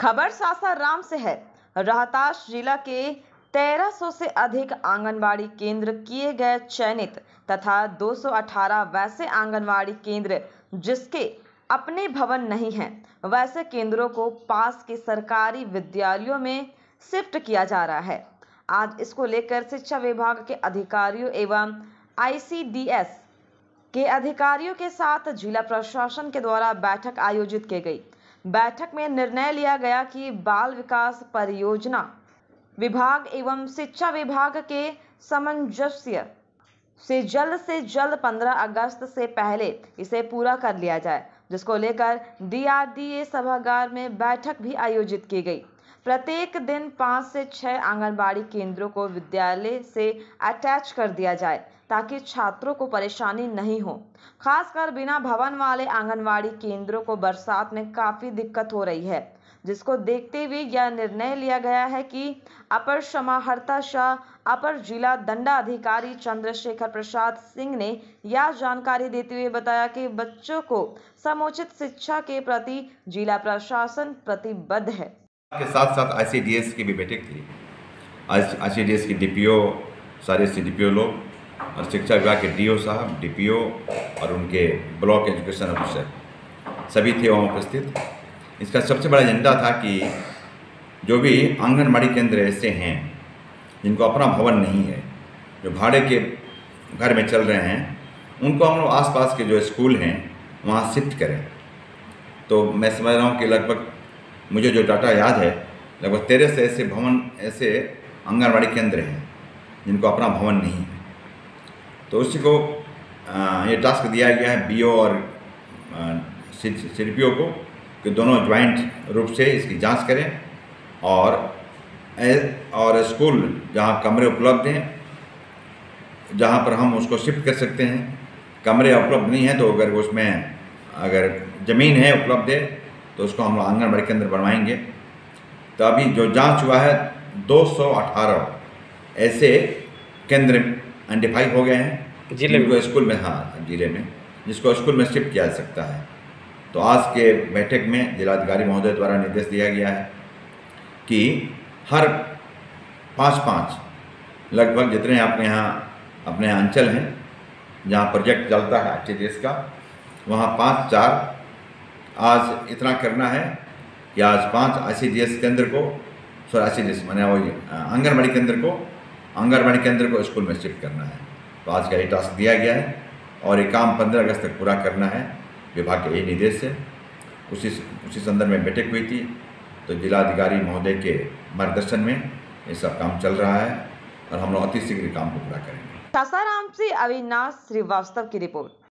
खबर सासाराम से है रोहतास जिला के 1300 से अधिक आंगनवाड़ी केंद्र किए गए चयनित तथा 218 वैसे आंगनवाड़ी केंद्र जिसके अपने भवन नहीं हैं, वैसे केंद्रों को पास के सरकारी विद्यालयों में शिफ्ट किया जा रहा है। आज इसको लेकर शिक्षा विभाग के अधिकारियों एवं आईसीडीएस के अधिकारियों के साथ जिला प्रशासन के द्वारा बैठक आयोजित की गई। बैठक में निर्णय लिया गया कि बाल विकास परियोजना विभाग एवं शिक्षा विभाग के सामंजस्य से जल्द से जल्द 15 अगस्त से पहले इसे पूरा कर लिया जाए, जिसको लेकर डीआरडीए सभागार में बैठक भी आयोजित की गई। प्रत्येक दिन पाँच से छः आंगनबाड़ी केंद्रों को विद्यालय से अटैच कर दिया जाए ताकि छात्रों को परेशानी नहीं हो। खासकर बिना भवन वाले आंगनवाड़ी केंद्रों को बरसात में काफ़ी दिक्कत हो रही है, जिसको देखते हुए यह निर्णय लिया गया है कि अपर समाहर्ता शाह, अपर जिला दंडाधिकारी चंद्रशेखर प्रसाद सिंह ने यह जानकारी देते हुए बताया कि बच्चों को समुचित शिक्षा के प्रति जिला प्रशासन प्रतिबद्ध है। के साथ साथ आईसीडीएस की भी बैठक थी। आईसीडीएस की डीपीओ सारे सी लोग शिक्षा विभाग के डीओ साहब, डीपीओ और उनके ब्लॉक एजुकेशन ऑफिसर, सभी थे वहाँ उपस्थित। इसका सबसे बड़ा एजेंडा था कि जो भी आंगनबाड़ी केंद्र ऐसे हैं, जिनको अपना भवन नहीं है, जो भाड़े के घर में चल रहे हैं, उनको हम लोग आसपास के जो स्कूल हैं, वहाँ शिफ्ट करें। तो मैं समझ रहा हूँ कि लगभग मुझे जो डाटा याद है, लगभग तेरह से ऐसे भवन, ऐसे आंगनबाड़ी केंद्र हैं, जिनको अपना भवन नहीं है। तो उसी को ये टास्क दिया गया है बीओ और सी को कि दोनों ज्वाइंट रूप से इसकी जाँच करें और और स्कूल जहाँ कमरे उपलब्ध हैं, जहाँ पर हम उसको शिफ्ट कर सकते हैं। कमरे उपलब्ध नहीं हैं तो अगर उसमें, अगर ज़मीन है, उपलब्ध है तो उसको हम आंगनबाड़ी केंद्र बनवाएँगे। तो अभी जो जाँच हुआ है 218 ऐसे केंद्र आइडेंटिफाई हो गए हैं। ज़िले में। स्कूल में हाँ ज़िले में। जिसको स्कूल में शिफ्ट किया जा सकता है। तो आज के बैठक में जिलाधिकारी महोदय द्वारा निर्देश दिया गया है कि हर पाँच पाँच लगभग जितने अपने यहाँ अपने अंचल हैं जहाँ प्रोजेक्ट चलता है एच का वहाँ पाँच चार आज इतना करना है कि आज पाँच आई केंद्र को sorry I C D S मैंने वही आंगनबाड़ी केंद्र को आंगनबाड़ी केंद्र को स्कूल में शिफ्ट करना है। तो आज का ये टास्क दिया गया है और ये काम पंद्रह अगस्त तक पूरा करना है, विभाग के यही निर्देश है। उसी उसी संदर्भ में बैठक हुई थी। तो जिलाधिकारी महोदय के मार्गदर्शन में ये सब काम चल रहा है और हम लोग अतिशीघ्र काम को पूरा करेंगे। सासाराम से अविनाश श्रीवास्तव की रिपोर्ट।